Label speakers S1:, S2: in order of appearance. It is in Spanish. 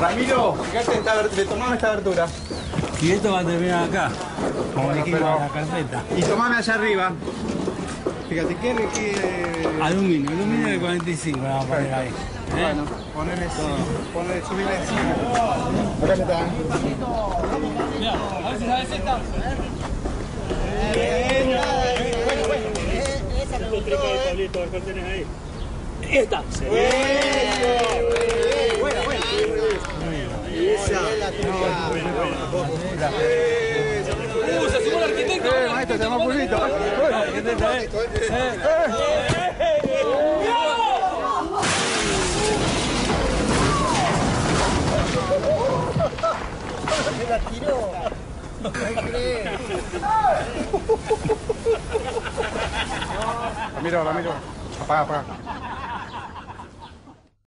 S1: Ramiro, fíjate, esta, le tomame esta abertura.
S2: Y esto va a terminar acá, como
S1: Bueno,
S2: dijimos
S1: pero-
S2: en la carpeta.
S1: Y tomame allá arriba. Fíjate, ¿qué, qué...
S2: Aluminio, aluminio de 45 le vamos a poner ahí. ¿eh?
S1: Bueno, ponele, ponele, subile encima. Acá ya está.
S2: a ver si sabes esta. Esta. Uh, se sumó el arquitecto.
S1: Eh, maestro, se llama Pulvito. Ramiro, Ramiro. Apaga, apaga.